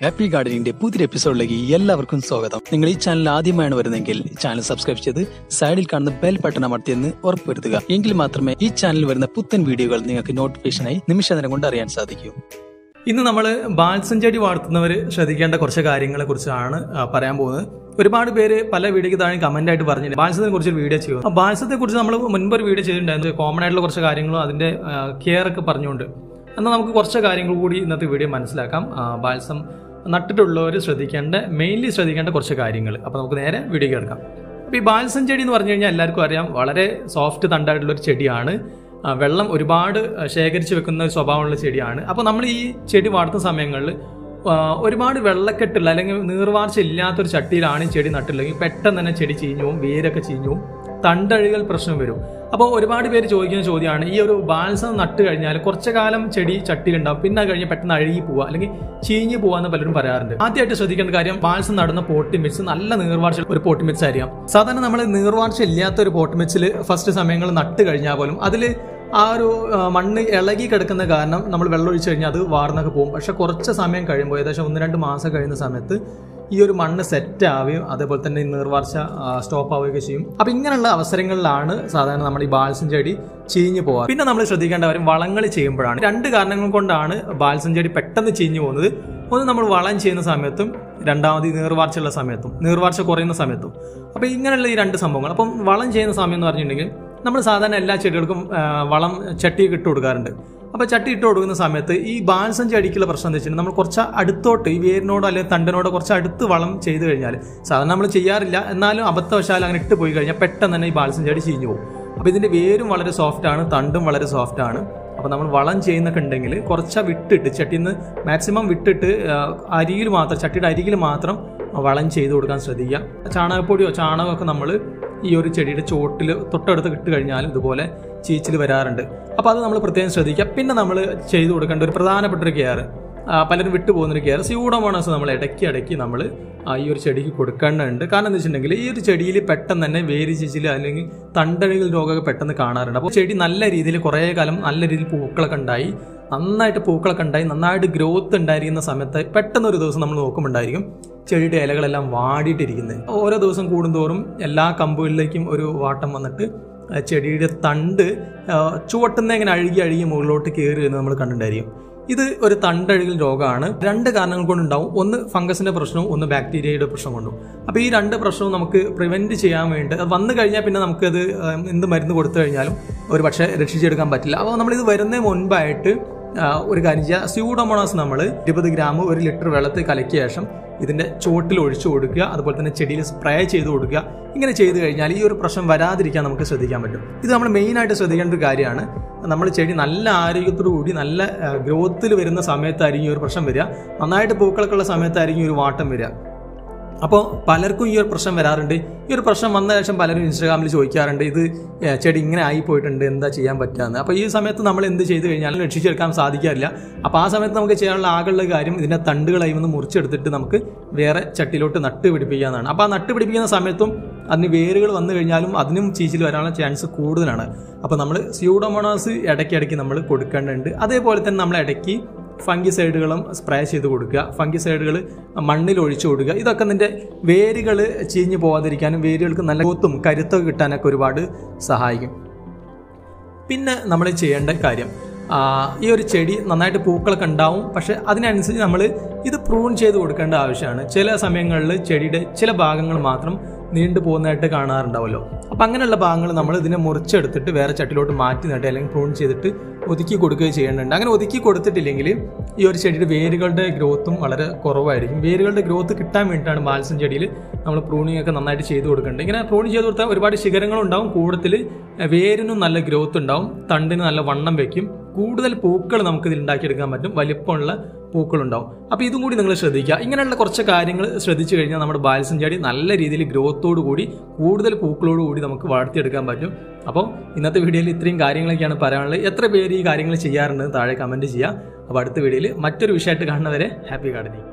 Happy ഗാർഡനിന്റെ പുതിയൊരു എപ്പിസോഡിലേക്ക് എല്ലാവർക്കും സ്വാഗതം. നിങ്ങൾ ഈ ചാനൽ ആദ്യമായാണ് വരുന്നതെങ്കിൽ ചാനൽ സബ്സ്ക്രൈബ് ചെയ്ത് സൈഡിൽ കാണുന്ന ബെൽ ബട്ടൺ അമർത്തിയെന്ന് ഉറപ്പുവരുത്തുക. എങ്കിൽ മാത്രമേ ഈ ചാനൽ വരുന്ന പുത്തൻ വീഡിയോകൾ നിങ്ങൾക്ക് നോട്ടിഫിക്കേഷനായി നിമിഷ നേരം കൊണ്ട് അറിയാൻ സാധിക്കൂ. ഇന്ന് നമ്മൾ ബാൽസഞ്ചടി ചെടി വളർത്തുന്നവർ ശ്രദ്ധിക്കേണ്ട കുറച്ച് കാര്യങ്ങളെ കുറിച്ചാണ് പറയാൻ പോകുന്നത്. ഒരുപാട് പേര് പല വീഡിയോയ്ക്ക് താഴെ കമന്റ് ആയിട്ട് പറഞ്ഞിട്ടുണ്ട് ബാൽസത്തെ കുറിച്ച് വീഡിയോ ചെയ്യും ബാൽസത്തെ കുറിച്ച് നമ്മൾ മുൻപ് ഒരു വീഡിയോ ചെയ്തിട്ടുണ്ടായിരുന്നു കോമൺ ആയിട്ടുള്ള കുറച്ച് കാര്യങ്ങളും അതിന്റെ കെയർ ഒക്കെ പറഞ്ഞുകൊണ്ട്. എന്നാൽ നമുക്ക് കുറച്ച് കാര്യങ്ങൾ കൂടി ഇന്നത്തെ വീഡിയോ മനസ്സിലാക്കാം. ബാൽസം നട്ടിട്ടുള്ളവർ ശ്രദ്ധിക്കേണ്ട മെയിൻലി ശ്രദ്ധിക്കേണ്ട കുറച്ച് കാര്യങ്ങൾ. അപ്പോൾ നമുക്ക് നേരെ വീഡിയോ കിടക്കാം അപ്പോൾ ഈ ബാൽസം ചെടി എന്ന് പറഞ്ഞു കഴിഞ്ഞാൽ എല്ലാവർക്കും അറിയാം വളരെ സോഫ്റ്റ് തണ്ടായിട്ടുള്ള ഒരു ചെടിയാണ്. വെള്ളം ഒരുപാട് ശേഖരിച്ച് വെക്കുന്ന ഒരു സ്വഭാവമുള്ള ചെടിയാണ്. അപ്പോൾ നമ്മൾ ഈ ചെടി വളർത്തുന്ന സമയങ്ങളിൽ ഒരുപാട് വെള്ളക്കെട്ടുള്ള അല്ലെങ്കിൽ നീർവാർച്ച ഇല്ലാത്തൊരു ചട്ടിയിലാണ് ചെടി നട്ടില്ലെങ്കിൽ പെട്ടെന്ന് തന്നെ ചെടി ചീഞ്ഞു പോകും വേരൊക്കെ ചീഞ്ഞു പോകും തണ്ടഴുകൽ പ്രശ്നം വരും. അപ്പോൾ ഒരുപാട് പേര് ചോദിക്കുന്ന ചോദ്യമാണ് ഈ ഒരു ബാൽസം നട്ട് കഴിഞ്ഞാൽ കുറച്ചു കാലം ചെടി ചട്ടിയിലുണ്ടാവും പിന്നെ കഴിഞ്ഞ് പെട്ടെന്ന് അഴുകി പോവുക അല്ലെങ്കിൽ ചീഞ്ഞു പോവാന്ന് പലരും പറയാറുണ്ട്. ആദ്യമായിട്ട് ശ്രദ്ധിക്കേണ്ട കാര്യം ബാൽസം നടന്ന പോട്ടി മിക്സ് നല്ല നീർവാർച്ച ഒരു പോട്ടി മിക്സ് ആയിരിക്കാം സാധാരണ നമ്മൾ നീർവാർച്ച ഇല്ലാത്ത ഒരു പോട്ടി മിക്സിൽ ഫസ്റ്റ് സമയങ്ങൾ നട്ട് കഴിഞ്ഞാൽ പോലും അതിൽ ആ ഒരു മണ്ണ് ഇളകി കിടക്കുന്ന കാരണം നമ്മൾ വെള്ളം ഒഴിച്ചു കഴിഞ്ഞാൽ അത് വാർന്നൊക്കെ പോകും. പക്ഷെ കുറച്ച് സമയം കഴിയുമ്പോൾ ഏകദേശം ഒന്ന് രണ്ട് മാസം കഴിയുന്ന സമയത്ത് ഈ ഒരു മണ്ണ് സെറ്റ് ആവുകയും അതേപോലെ തന്നെ നീർവാർച്ച സ്റ്റോപ്പ് ആവുകയൊക്കെ ചെയ്യും. അപ്പൊ ഇങ്ങനെയുള്ള അവസരങ്ങളിലാണ് സാധാരണ നമ്മൾ ഈ ബാൽസം ചെടി ചീഞ്ഞു പോകാറ് പിന്നെ നമ്മൾ ശ്രദ്ധിക്കേണ്ട കാര്യം വളങ്ങൾ ചെയ്യുമ്പോഴാണ്. രണ്ട് കാരണങ്ങൾ കൊണ്ടാണ് ബാൽസം ചെടി പെട്ടെന്ന് ചീഞ്ഞു പോകുന്നത്. ഒന്ന് നമ്മൾ വളം ചെയ്യുന്ന സമയത്തും രണ്ടാമത് നീർവാർച്ചയുള്ള സമയത്തും നീർവാർച്ച കുറയുന്ന സമയത്തും. അപ്പൊ ഇങ്ങനെയുള്ള ഈ രണ്ട് സംഭവങ്ങൾ. അപ്പം വളം ചെയ്യുന്ന സമയം എന്ന് പറഞ്ഞിട്ടുണ്ടെങ്കിൽ നമ്മൾ സാധാരണ എല്ലാ ചെടികൾക്കും വളം ചട്ടിയൊക്കെ ഇട്ട് കൊടുക്കാറുണ്ട്. അപ്പോൾ ചട്ടി ഇട്ട് കൊടുക്കുന്ന സമയത്ത് ഈ ബാൽസം ചെടിക്കുള്ള പ്രശ്നം എന്താ വെച്ചിട്ടുണ്ടെങ്കിൽ നമ്മൾ കുറച്ച് അടുത്തോട്ട് ഈ വേരിനോടോ അല്ലെങ്കിൽ തണ്ടനോടോ കുറച്ച് അടുത്ത് വളം ചെയ്ത് കഴിഞ്ഞാൽ സാധാരണ നമ്മൾ ചെയ്യാറില്ല. എന്നാലും അബദ്ധവശാൽ അങ്ങനെ ഇട്ട് പോയി കഴിഞ്ഞാൽ പെട്ടെന്ന് തന്നെ ഈ ബാൽസം ചെടി ചീഞ്ഞു പോകും. അപ്പോൾ ഇതിന്റെ വേരും വളരെ സോഫ്റ്റ് ആണ് തണ്ടും വളരെ സോഫ്റ്റ് ആണ്. അപ്പോൾ നമ്മൾ വളം ചെയ്യുന്നൊക്കെ ഉണ്ടെങ്കിൽ കുറച്ച് വിട്ടിട്ട് ചട്ടിയിൽ നിന്ന് മാക്സിമം വിട്ടിട്ട് അരിയിൽ മാത്രം ചട്ടിയുടെ അരികിൽ മാത്രം വളം ചെയ്ത് കൊടുക്കാൻ ശ്രദ്ധിക്കുക. ചാണകപ്പൊടിയോ ചാണകമൊക്കെ നമ്മൾ ഈ ഒരു ചെടിയുടെ ചോട്ടിൽ തൊട്ടടുത്ത് ഇട്ട് കഴിഞ്ഞാൽ ഇതുപോലെ ചീച്ചിൽ വരാറുണ്ട്. അപ്പോൾ അത് നമ്മൾ പ്രത്യേകം ശ്രദ്ധിക്കുക. പിന്നെ നമ്മൾ ചെയ്തു കൊടുക്കേണ്ട ഒരു പ്രധാനപ്പെട്ട ഒരു കെയർ പലരും വിട്ടു പോകുന്നൊരു കെയർ സ്യൂഡോമോണസ് നമ്മൾ ഇടയ്ക്ക് ഇടയ്ക്ക് നമ്മൾ ഈ ഒരു ചെടിക്ക് കൊടുക്കേണ്ടതുണ്ട് കാരണം എന്താ വെച്ചിട്ടുണ്ടെങ്കിൽ ഈ ഒരു ചെടിയിൽ പെട്ടെന്ന് തന്നെ വേരി ചീച്ചിൽ അല്ലെങ്കിൽ തണ്ടഴികൾ രോഗമൊക്കെ പെട്ടെന്ന് കാണാറുണ്ട്. അപ്പോൾ ചെടി നല്ല രീതിയിൽ കുറേ കാലം നല്ല രീതിയിൽ പൂക്കളൊക്കെ ഉണ്ടായി. നന്നായിട്ട് പൂക്കളൊക്കെ ഉണ്ടായി. നന്നായിട്ട് ഗ്രോത്ത് ഉണ്ടായിരിക്കുന്ന സമയത്ത് പെട്ടെന്ന് ഒരു ദിവസം നമ്മൾ നോക്കുമ്പോണ്ടായിരിക്കും ചെടിയുടെ ഇലകളെല്ലാം വാടിയിട്ടിരിക്കുന്നത്. ഓരോ ദിവസം കൂടുന്തോറും എല്ലാ കമ്പുകളിലേക്കും ഒരു വാട്ടം വന്നിട്ട് ചെടിയുടെ തണ്ട് ചുവട്ടുന്ന ഇങ്ങനെ അഴുകി അഴുകി മുകളിലോട്ട് കയറി വരുന്നത് നമ്മൾ കണ്ടിട്ടുണ്ടായിരിക്കും. ഇത് ഒരു തണ്ടഴുകൽ രോഗമാണ് രണ്ട് കാരണങ്ങൾ കൊണ്ടുണ്ടാവും. ഒന്ന് ഫംഗസിന്റെ പ്രശ്നവും ഒന്ന് ബാക്ടീരിയയുടെ പ്രശ്നം കൊണ്ടും. അപ്പോൾ ഈ രണ്ട് പ്രശ്നവും നമുക്ക് പ്രിവെന്റ് ചെയ്യാൻ വേണ്ടി അത് വന്നു കഴിഞ്ഞാൽ പിന്നെ നമുക്ക് അത് എന്ത് മരുന്ന് കൊടുത്തു കഴിഞ്ഞാലും ഒരു പക്ഷേ രക്ഷിച്ചെടുക്കാൻ പറ്റില്ല. അപ്പോൾ നമ്മളിത് വരുന്നതിന് മുൻപായിട്ട് ഒരു കാര്യം ചെയ്യുക സ്യൂഡോമോണാസ് നമ്മൾ ഇരുപത് ഗ്രാം ഒരു ലിറ്റർ വെള്ളത്തിൽ കലക്കിയ ശേഷം ഇതിന്റെ ചുവട്ടിൽ ഒഴിച്ചു കൊടുക്കുക. അതുപോലെ തന്നെ ചെടിയിൽ സ്പ്രേ ചെയ്ത് കൊടുക്കുക. ഇങ്ങനെ ചെയ്തു കഴിഞ്ഞാൽ ഈ ഒരു പ്രശ്നം വരാതിരിക്കാൻ നമുക്ക് ശ്രദ്ധിക്കാൻ പറ്റും. ഇത് നമ്മൾ മെയിനായിട്ട് ശ്രദ്ധിക്കേണ്ട ഒരു കാര്യമാണ്. നമ്മൾ ചെടി നല്ല ആരോഗ്യത്തോടു കൂടി നല്ല ഗ്രോത്തിൽ വരുന്ന സമയത്തായിരിക്കും ഈ ഒരു പ്രശ്നം വരിക. നന്നായിട്ട് പൂക്കളൊക്കെ ഉള്ള സമയത്തായിരിക്കും ഒരു വാട്ടം വരിക. അപ്പോൾ പലർക്കും ഈ ഒരു പ്രശ്നം വരാറുണ്ട്. ഈ ഒരു പ്രശ്നം വന്ന ശേഷം പലരും ഇൻസ്റ്റാഗ്രാമിൽ ചോദിക്കാറുണ്ട് ഇത് ചെടി ഇങ്ങനെ ആയി പോയിട്ടുണ്ട് എന്താ ചെയ്യാൻ പറ്റാന്ന്? അപ്പോൾ ഈ സമയത്ത് നമ്മൾ എന്ത് ചെയ്തു കഴിഞ്ഞാലും രക്ഷിച്ചെടുക്കാൻ സാധിക്കാറില്ല. അപ്പോൾ ആ സമയത്ത് നമുക്ക് ചെയ്യാനുള്ള ആകെയുള്ള കാര്യം ഇതിന്റെ തണ്ടുകളായി ഒന്ന് മുറിച്ചെടുത്തിട്ട് നമുക്ക് വേറെ ചട്ടിയിലോട്ട് നട്ട് പിടിപ്പിക്കാന്നാണ്. അപ്പോൾ ആ നട്ട് പിടിപ്പിക്കുന്ന സമയത്തും അതിന് വേരുകൾ വന്നു കഴിഞ്ഞാലും അതിനും ചീച്ചിൽ വരാനുള്ള ചാൻസ് കൂടുതലാണ്. അപ്പോൾ നമ്മൾ സ്യൂഡോമോണാസ് ഇടയ്ക്കിടയ്ക്ക് നമ്മൾ കൊടുക്കേണ്ടതുണ്ട്. അതേപോലെ തന്നെ നമ്മൾ ഇടയ്ക്ക് ഫംഗിസൈഡുകളും സ്പ്രേ ചെയ്ത് കൊടുക്കുക. ഫംഗിസൈഡുകൾ മണ്ണിൽ ഒഴിച്ചു കൊടുക്കുക. ഇതൊക്കെ നിന്റെ വേരുകൾ ചീഞ്ഞു പോകാതിരിക്കാനും വേരുകൾക്ക് നല്ല കൊത്തും കരുത്തൊക്കെ കിട്ടാനൊക്കെ ഒരുപാട് സഹായിക്കും. പിന്നെ നമ്മൾ ചെയ്യേണ്ട കാര്യം ഈ ഒരു ചെടി നന്നായിട്ട് പൂക്കളൊക്കെ ഉണ്ടാവും പക്ഷെ അതിനനുസരിച്ച് നമ്മൾ ഇത് പ്രൂൺ ചെയ്ത് കൊടുക്കേണ്ട ആവശ്യമാണ്. ചില സമയങ്ങളിൽ ചെടിയുടെ ചില ഭാഗങ്ങൾ മാത്രം നീണ്ടു പോകുന്നതായിട്ട് കാണാറുണ്ടാവുമല്ലോ. അപ്പം അങ്ങനെയുള്ള ഭാഗങ്ങൾ നമ്മൾ ഇതിനെ മുറിച്ചെടുത്തിട്ട് വേറെ ചട്ടിലോട്ട് മാറ്റി നട്ട് അല്ലെങ്കിൽ പ്രൂൺ ചെയ്തിട്ട് ഒതുക്കി കൊടുക്കുകയോ ചെയ്യേണ്ടതുണ്ട്. അങ്ങനെ ഒതുക്കി കൊടുത്തിട്ടില്ലെങ്കിൽ ഈ ഒരു ചെടിയുടെ വേരുകളുടെ ഗ്രോത്തും വളരെ കുറവായിരിക്കും. വേരുകളുടെ ഗ്രോത്ത് കിട്ടാൻ വേണ്ടിയിട്ടാണ് ബാൽസം ചെടിയിൽ നമ്മൾ പ്രൂണിങ് ഒക്കെ നന്നായിട്ട് ചെയ്ത് കൊടുക്കേണ്ടത്. ഇങ്ങനെ പ്രൂണിങ് ചെയ്ത് കൊടുത്താൽ ഒരുപാട് ശിഖരങ്ങളുണ്ടാവും. കൂടുതൽ വേരിനും നല്ല ഗ്രോത്ത് ഉണ്ടാവും. തണ്ടിന് നല്ല വണ്ണം വെക്കും. കൂടുതൽ പൂക്കൾ നമുക്ക് ഇതിൽ ഉണ്ടാക്കിയെടുക്കാൻ പറ്റും. വലിപ്പമുള്ള പൂക്കളുണ്ടാവും. അപ്പോൾ ഇതും കൂടി നിങ്ങൾ ശ്രദ്ധിക്കുക. ഇങ്ങനെയുള്ള കുറച്ച് കാര്യങ്ങൾ ശ്രദ്ധിച്ചു കഴിഞ്ഞാൽ നമ്മുടെ ബാൽസം ചെടി നല്ല രീതിയിൽ ഗ്രോത്തോടു കൂടി കൂടുതൽ പൂക്കളോട് കൂടി നമുക്ക് വളർത്തിയെടുക്കാൻ പറ്റും. അപ്പോൾ ഇന്നത്തെ വീഡിയോയിൽ ഇത്രയും കാര്യങ്ങളൊക്കെയാണ് പറയാനുള്ളത്. എത്ര പേര് ഈ കാര്യങ്ങൾ ചെയ്യാറുണ്ടെന്ന് താഴെ കമന്റ് ചെയ്യുക. അപ്പോൾ അടുത്ത വീഡിയോയിൽ മറ്റൊരു വിഷയമായിട്ട് കാണുന്നവരെ ഹാപ്പി ഗാർഡനിങ്